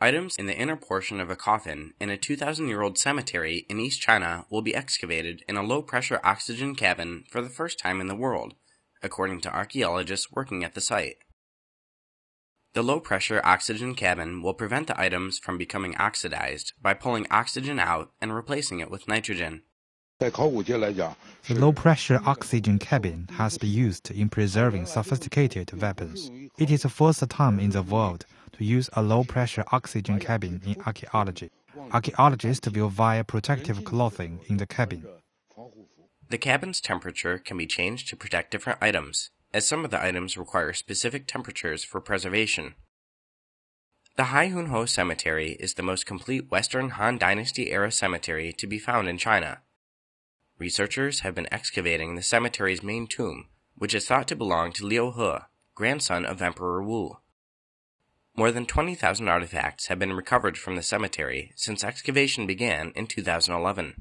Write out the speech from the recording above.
Items in the inner portion of a coffin in a 2,000 year old cemetery in East China will be excavated in a low pressure oxygen cabin for the first time in the world, according to archaeologists working at the site. The low pressure oxygen cabin will prevent the items from becoming oxidized by pulling oxygen out and replacing it with nitrogen. The low pressure oxygen cabin has been used in preserving sophisticated weapons. It is the first time in the world to use a low pressure oxygen cabin in archaeology. Archaeologists will wear protective clothing in the cabin. The cabin's temperature can be changed to protect different items, as some of the items require specific temperatures for preservation. The Haihunhou Cemetery is the most complete Western Han Dynasty era cemetery to be found in China. Researchers have been excavating the cemetery's main tomb, which is thought to belong to Liu He, grandson of Emperor Wu. More than 20,000 artifacts have been recovered from the cemetery since excavation began in 2011.